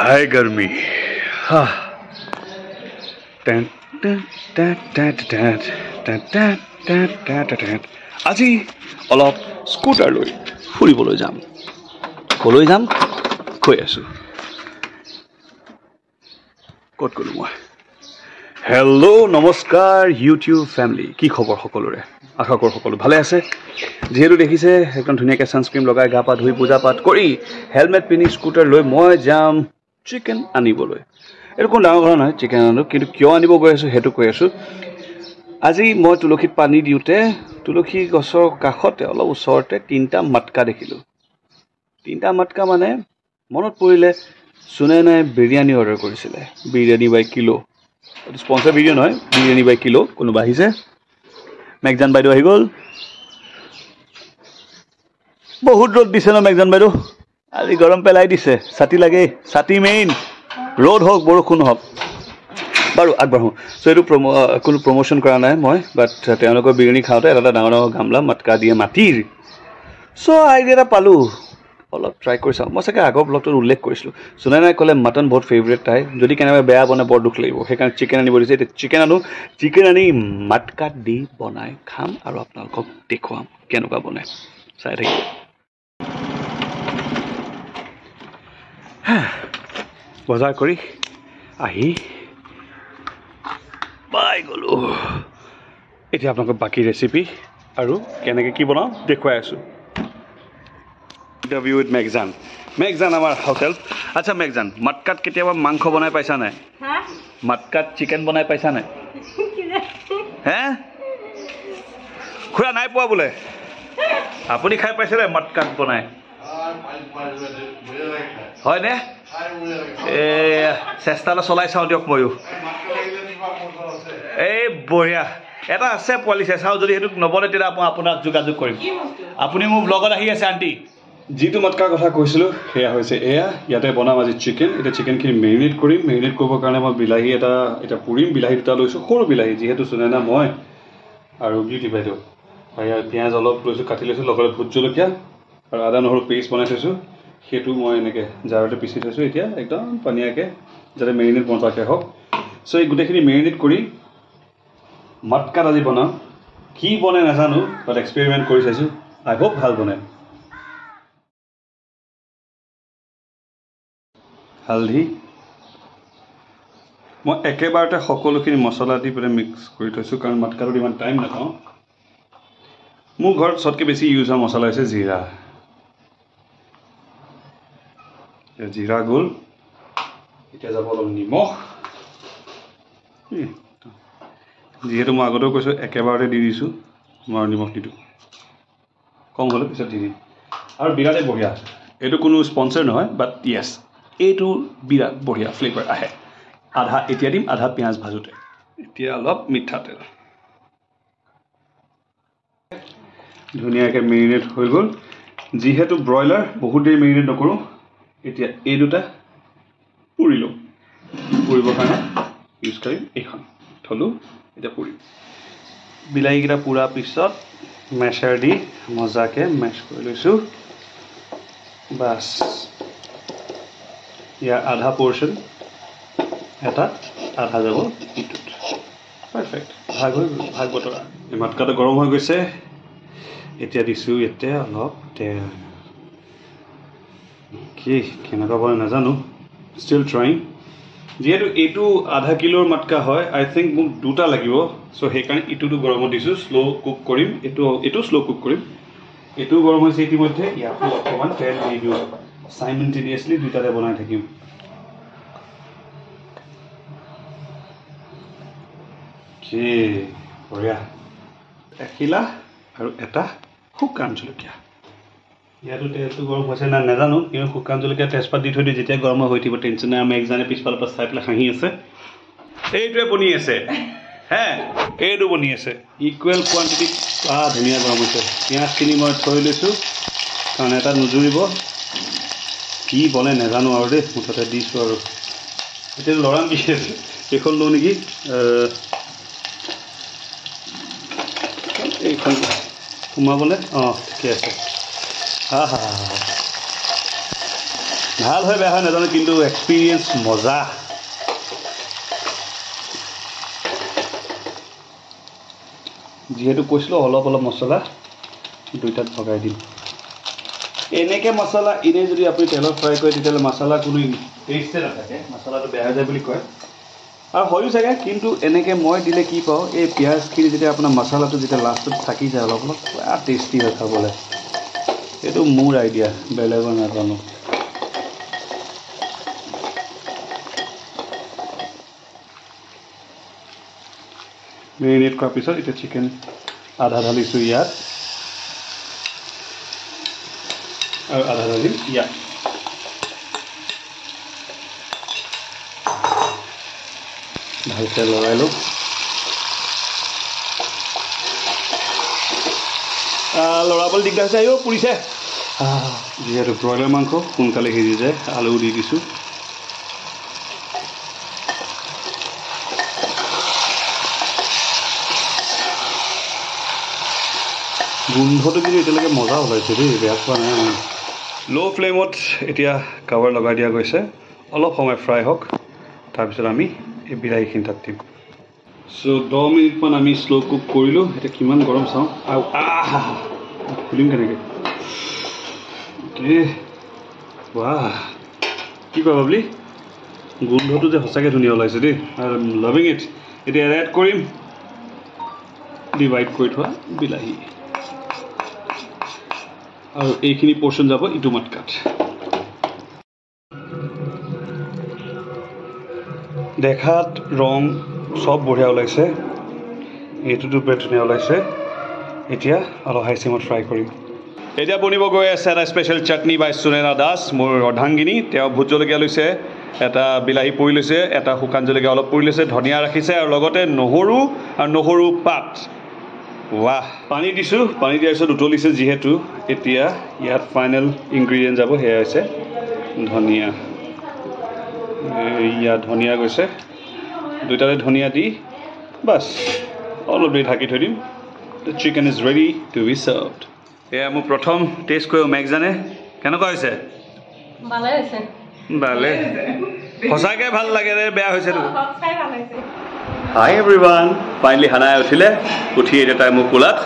हाय गर्मी। আজি অলপ স্কুটাৰ লৈ ফুৰিবলৈ যাম ক'লৈ যাম কৈ আছোঁ ক'ত গ'লোঁ মই হেল্ল' নমস্কাৰ ইউটিউব ফেমিলি কি খবৰ সকলোৰে? আশা কৰোঁ সকলো ভালে আছে। যিহেতু দেখিছে একদম ধুনীয়াকৈ ছানস্ক্ৰীম লগাই গা পা ধুই পূজা পাঠ কৰি হেলমেট পিন্ধি স্কুটাৰ লৈ মই যাম। চিকেন আনিবলৈ। এইটো কোনো ডাঙৰ কথা নহয় চিকেন আনো কিন্তু কিয় আনিব গৈ আছোঁ সেইটো কৈ আছোঁ। আজি মই তুলসীত পানী দিওঁতে তুলসী গছৰ কাষতে অলপ ওচৰতে তিনিটা মাটকা দেখিলোঁ। তিনিটা মাটকা মানে মনত পৰিলে চুনেনে বিৰিয়ানী অৰ্ডাৰ কৰিছিলে। Biryani by kilo. এইটো স্পনচাৰ ভিডিঅ' নহয় বিৰিয়ানী বাই কিলো কোনোবা আহিছে? মেঘজান বাইদেউ আহি গ'ল। বহুত ৰ'দ দিছে ন মেঘজান বাইদেউ? আজি গৰম পেলাই দিছে। ছাতি লাগে ছাতি মেইন ৰ'দ হওক বৰষুণ হওক। বাৰু আগবাঢ়োঁ। চ' এইটো প্ৰম কোনো প্ৰমোশ্যন কৰা নাই মই বাট তেওঁলোকৰ বিৰিয়ানী খাওঁতে এটা এটা ডাঙৰ ডাঙৰ গামলা মাটকা দিয়ে মাটিৰ। চ' আইডিয়া এটা পালোঁ। অলপ ট্ৰাই কৰি চাওঁ। মই চাগে আগৰ ব্লগটোত উল্লেখ কৰিছিলোঁ। চুনাইনাই ক'লে মাটন বহুত ফেভৰেট তাই। যদি কেনেবাকৈ বেয়া বনাই বৰ দুখ লাগিব। সেইকাৰণে চিকেন আনিব দিছে এতিয়া চিকেন আনো। চিকেন আনি মাটকাত দি বনাই খাম আৰু আপোনালোকক দেখুৱাম কেনেকুৱা বনাই। চাই থাকিব। বজাৰ কৰি আহি পাই গ'লোঁ। এতিয়া আপোনালোকক বাকী ৰেচিপি আৰু কেনেকৈ কি বনাওঁ দেখুৱাই আছোঁ। ইণ্টাৰভিউ উইথ মেগজান মেগজান আমাৰ হোটেল আচ্ছা মেগজান মাটকাত কেতিয়াবা মাংস বনাই পাইছা নাই? হা? মাটকাত চিকেন বনাই পাইছা নাই? হে? খুৰা নাই পোৱা বোলে? আপুনি খাই পাইছিলে মাটকাত বনাই? হয়নে? এই চেষ্টা এটা চলাই চাওঁ দিয়ক ময়ো। এই বঢ়িয়া। এটা আছে পলিচি চাওঁ যদি সেইটো নবনে তেতিয়া মই আপোনাক যোগাযোগ কৰিম। আপুনি মোৰ ব্লগত আহি আছে আণ্টি। যিটো মাতকাৰ কথা কৈছিলোঁ সেয়া হৈছে এয়া। ইয়াতে বনাম আজি চিকেন এতিয়া চিকেনখিনি মেৰিনেট কৰিম। মেৰিনেট কৰিবৰ কাৰণে মই বিলাহী এটা এতিয়া পুৰিম। বিলাহী দুটা লৈছোঁ সৰু বিলাহী যিহেতু চুনেনা মই। আৰু বিউটি বাইদেউ। পিঁয়াজ অলপ লৈছোঁ কাটি লৈছোঁ লগতে ভোট জলকীয়া। আৰু আদা নহৰু পেষ্ট বনাই থৈছোঁ। সেইটো মই এনেকৈ জাৰতে পিচি থৈছোঁ এতিয়া একদম পানীয়াকৈ যাতে মেৰিনেট বনোৱাকৈ হওক। চ' এই গোটেইখিনি মেৰিনেট কৰি মাটকাত আজি বনাওঁ কি বনে নাজানো বাট এক্সপেৰিমেণ্ট কৰি চাইছোঁ। আই হোপ ভাল বনে। হালধি। মই একেবাৰতে সকলোখিনি মছলা দি পেলাই মিক্স কৰি থৈছোঁ কাৰণ মাটকাটোত ইমান টাইম নাপাওঁ। মোৰ ঘৰত চবতকৈ বেছি ইউজ হোৱা মছলা হৈছে জিৰা। এতিয়া জিৰা গ'ল এতিয়া যাব অলপ নিমখ যিহেতু মই আগতেও কৈছোঁ একেবাৰতে দি দিছোঁ মই নিমখ দিওঁ কম হ'লে পিছত দি দিম আৰু বিৰাটেই বঢ়িয়া এইটো কোনো স্পনচাৰ নহয় বাট য়েছ এইটো বিৰাট বঢ়িয়া ফ্লেভাৰ আহে আধা এতিয়া দিম আধা পিঁয়াজ ভাজোঁতে এতিয়া অলপ মিঠাতেল ধুনীয়াকৈ মেৰিনেট হৈ গ'ল যিহেতু ব্ৰইলাৰ বহুত দেৰি মেৰিনেট নকৰোঁ এতিয়া এই দুটা পুৰি লওঁ পুৰিবৰ কাৰণে ইউজ কৰিম এইখন। থলোঁ এতিয়া পুৰিম। বিলাহীকেইটা পুৰাৰ পিছত মেচাৰ দি মজাকৈ মেছ কৰি লৈছোঁ। বাছ। ইয়াৰ আধা পৰ্চন এটা আধা যাব ইটোত পাৰফেক্ট ভাগ হৈ গ'ল ভাগ বতৰা। মাতকাটো গৰম হৈ গৈছে। এতিয়া দিছোঁ ইয়াতে অলপ তেল। কি কেনেকুৱা বনাই নাজানো। ষ্টিল ট্ৰাইং যিহেতু এইটো আধা কিলোৰ মাতকা হয় আই থিংক মোক দুটা লাগিব। চ' সেইকাৰণে ইটোতো গৰমত দিছোঁ। শ্ল' কুক কৰিম। এইটো এইটো শ্ল' কুক কৰিম। এইটো গৰম হৈছে ইতিমধ্যে। ইয়াতো অকণমান তেল দি দিওঁ। চাইমেণ্টেনিয়াছলি দুইটাতে বনাই থাকিম। কি বঢ়িয়া। এখিলা আৰু এটা শুকান জলকীয়া। ইয়াতো তেলটো গৰম হৈছে নাই নাজানো কিন্তু শুকান জলকীয়া তেজপাত দি থৈ দিওঁ যেতিয়া গৰম হৈ থাকিব টেনশ্যন নাই আমি একজানে পিছফালৰ পৰা চাই পেলাই হাঁহি আছে। এইটোৱে বনি আছে। হে এইটো বনি আছে। ইকুৱেল কোৱাণ্টিটি আ ধুনীয়া গৰম হৈছে। পিঁয়াজখিনি মই থৈ লৈছোঁ কাৰণ এটা নুজুৰিব। কি বনে নাজানো আৰু দেই মুঠতে দিছোঁ আৰু। এতিয়া লৰাম দি আছে? এইখন লওঁ নেকি? এইখন সোমাবলৈ অঁ ঠিকে আছে। ভাল হয় বেয়া হয় নাজানো কিন্তু এক্সপিৰিয়েঞ্চ মজা। যিহেতু কৈছিলোঁ অলপ অলপ মছলা দুইটাত ভগাই দিম। এনেকৈ মছলা এনেই যদি আপুনি তেলত ফ্ৰাই কৰে তেতিয়াহ'লে মছলা কোনো টেষ্টে নাথাকে। মছলাটো বেয়া হৈ যায় বুলি কয়। আৰু হয়ো চাগে কিন্তু এনেকৈ মই দিলে কি পাওঁ এই পিঁয়াজখিনি যেতিয়া আপোনাৰ মছলাটো যেতিয়া লাষ্টত থাকি যায় অলপ অলপ পুৰা টেষ্টি হয় খাবলৈ। এইটো মোৰ আইডিয়া বেলেগৰ নাজানো। মেৰিনেট কৰাৰ পিছত এতিয়া চিকেন আধা ঢালিছোঁ ইয়াত। আৰু আধা ঢালিম ইয়াত। ভালকৈ লৰাই লওঁ লৰাবলৈ দিগদাৰ হৈছে আহিব পুৰিছে যিহেতু ব্ৰইলাৰ মাংস সোনকালে সিজি যায় আলু দি দিছোঁ গোন্ধটো কিন্তু এতিয়ালৈকে মজা ওলাইছে দেই বেয়া পোৱা নাই ল' ফ্লেমত এতিয়া কাভাৰ লগাই দিয়া গৈছে অলপ সময় ফ্ৰাই হওক তাৰপিছত আমি এই বিলাহীখিনি তাত দিম চ' দহ মিনিটমান আমি শ্ল' কুক কৰিলোঁ এতিয়া কিমান গৰম চাওঁ আৰু খুলিম কেনেকৈ বাহ কি কয় বাবলি গোন্ধটো যে সঁচাকৈ ধুনীয়া ওলাইছে দেই লাভিং ইট এতিয়া এড কৰিম ডিভাইড কৰি থোৱা বিলাহী আৰু এইখিনি পৰ্চন যাব ইটো মাতকাত দেখাত ৰং চব বঢ়িয়া ওলাইছে। এইটোতো বিৰাট ধুনীয়া ওলাইছে। এতিয়া অলপ হাই চিমত ফ্ৰাই কৰিম। এতিয়া বনিব গৈ আছে এটা স্পেচিয়েল চাটনি বাই সুনেনা দাস মোৰ অৰ্ধাংগিনী। তেওঁ ভোট জলকীয়া লৈছে এটা বিলাহী পুৰি লৈছে এটা শুকান জলকীয়া অলপ পুৰি লৈছে ধনিয়া ৰাখিছে আৰু লগতে নহৰু আৰু নহৰু পাত। ৱাহ! পানী দিছোঁ পানী দিয়াৰ পিছত উতলিছে যিহেতু এতিয়া ইয়াত ফাইনেল ইনগ্ৰিডিয়েণ্ট যাব সেয়া হৈছে ধনিয়া। ইয়াত ধনিয়া গৈছে। দুইটাতে ধনিয়া দি বাছ অলপ দেৰি ঢাকি থৈ দিম। The chicken is ready to be served এয়া মোৰ প্ৰথম টেষ্ট কৰিব মেগজানে কেনেকুৱা হৈছে? ভালে হৈছে। ভালে। সঁচাকৈ ভাল লাগে ৰে বেয়া হৈছে হাই এভৰিৱান ফাইনেলি হানাই উঠিলে। উঠি এতিয়া তাই মোক কোলাত।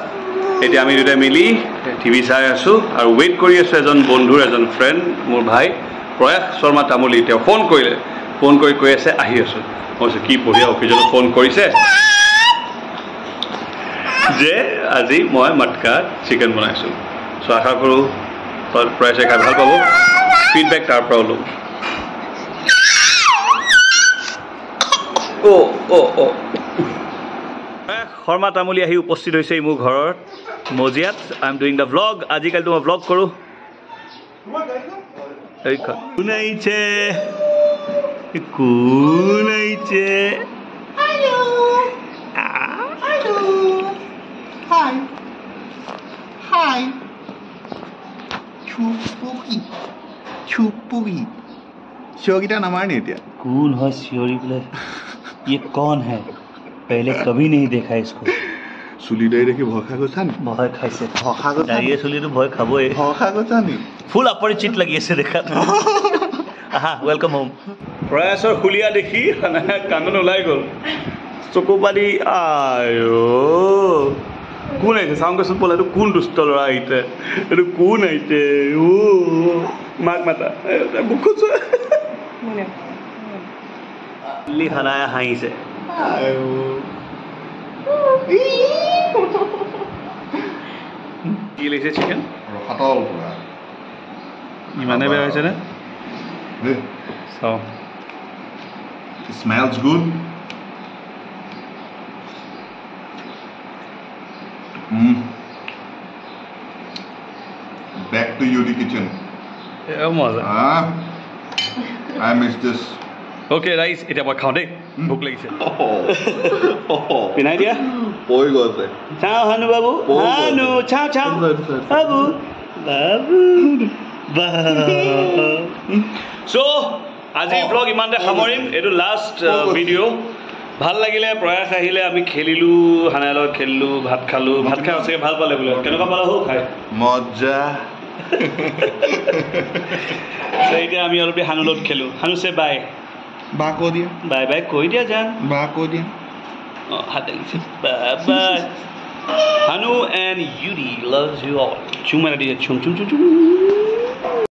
এতিয়া আমি দুটাই মিলি টিভি চাই আছোঁ আৰু ৱেইট কৰি আছোঁ এজন বন্ধুৰ এজন ফ্ৰেণ্ড মোৰ ভাই। প্ৰয়াস শৰ্মা তামুলী তেওঁ ফোন কৰিলে। ফোন কৰি কৈ আছে আহি আছোঁ। মই কৈছোঁ কি বঢ়িয়া অফিচত ফোন কৰিছে। যে আজি মই মাটকা চিকেন বনাইছোঁ। চ' আশা কৰোঁ প্ৰয়াসে খাই ভাল পাব। ফিডবেক তাৰ পৰাও ল'ম অ' অ' অ' শৰ্মা তামুলী আহি উপস্থিত হৈছে মোৰ ঘৰত মজিয়াত। I am doing the vlog আজিকালিতো মই ভ্লগ কৰোঁ। এইখন কোন আহিছে কোন আহিছে Hello. Hello. Hi. Hi. চুপুকি চুপুকি চিঞৰকেইটা নামাৰ নি এতিয়া कौन है सियोरी बोले ये कौन है पहले कभी नहीं देखा इसको চুলি দাৰি দেখি ভৰসা গৈছা নি ভয় খাইছে ভৰসা গৈছা নি দাঁড়িয়ে চলিতো ভয় খাবই ভৰসা গৈছা নি ফুল অপৰিচিত লাগি আছে দেখাত আহা ৱেলকাম হোম প্ৰয়াসৰ খুলীয়া দেখি কান্দন ওলাই গ'ল। চকু পানী আই কোন আহিছে? চাওঁ কৈছোন বোলে এইটো কোন দুষ্ট ল'ৰা আহিছে? এইটো কোন আহিছে? অ মাক মাতা। লি হানাই হাঁহিছে। কি লাগিছে চিকেন ইমানে বেয়া হৈছেনে চাওঁ। Smells good back to you the kitchen এয়া মজা আই মিছ দিছ অ'কে ৰাইজ এতিয়া মই খাওঁ দেই ভোক লাগিছে পিনাই দিয়া পৰি গৈছে চাওঁ হানু বাবু বহুত ভাল। হানু চাওঁ চাওঁ Inside, inside. বাবু বাবু চ' আজি. ব্লগ ইমানতে সামৰিম। এইটো লাষ্ট। ভিডিঅ' ভাল লাগিলে প্ৰয়াস আহিলে আমি খেলিলোঁ হানাই লগত খেলিলোঁ ভাত খালোঁ। ভাত খাই সঁচাকৈ ভাল পালে বোলে। কেনেকুৱা পালে হৌ খাই? মজা এতিয়া আমি অলপ দেৰি হানুৰ লগত খেলোঁ। হানু চে বাই। বা কৈ দিয়া। বাই বাই কৈ দিয়া যান বা কৈ দিয়া। অঁ হাত দাঙিছে বাই বাই। হানু এণ্ড ইউডি লাভছ ইউ অল চুম এটা দিয়ে চুম চুম চুম চুম